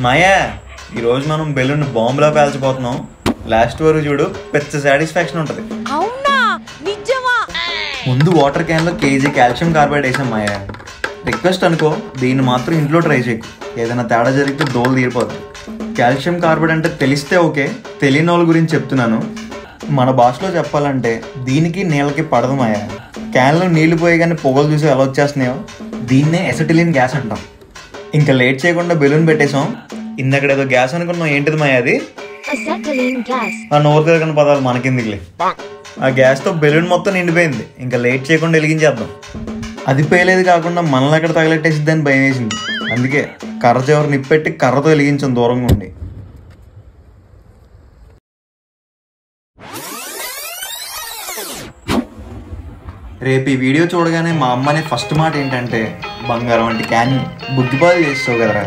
మాయా ఈరోజు మనం balloon బాంబులా పేల్చబోతున్నాం. Last వరకు చూడు పెద్ద సాటిస్ఫాక్షన్ ఉంటుంది. అవునా? నిజమా? ముందు వాటర్ క్యాన్లో కేజీ కాల్షియం కార్బైడ్ వేసాం మాయా. రిక్వెస్ట్ అనుకో దీన్ని మాత్రం ఇంట్లో ట్రై చేయకు ఏదైనా తేడా జరిగితే దోలు తీరిపోతుంది కాల్షియం కార్బైడ్ అంటే తెలిస్తే ఓకే తెలియని వాళ్ళ గురించి చెప్తున్నాను. మన భాషలో చెప్పాలంటే దీనికి నీళ్ళకి పడదు మాయా. క్యాన్లో నీళ్ళు పోయగానే పొగలు చూసి ఎలా వచ్చేస్తున్నాయో దీన్నే ఎసటిలిన్ గ్యాస్ అంటాం. ఇంకా లేట్ చేయకుండా బెలూన్ పెట్టేసాం ఇందక్కడ ఏదో గ్యాస్ అనుకున్నాం ఏంటిది మా అది? ఆ నోరు తిరగని పదాలు మనకెందుకులే. ఆ గ్యాస్తో బెలూన్ మొత్తం నిండిపోయింది. ఇంకా లేట్ చేయకుండా వెలిగించేద్దాం. అది పేలేదు కాకుండా మనల్ని అక్కడ తగలెట్టేసిద్దని భయం వేసింది. అందుకే కర్ర చివరి నిప్పెట్టి కర్రతో వెలిగించాం దూరంగా ఉండి. రేపు ఈ వీడియో చూడగానే మా అమ్మనే ఫస్ట్ మాట ఏంటంటే బంగారం వంటి క్యాన్ బుద్ధిపాలు చేస్తావు కదరా.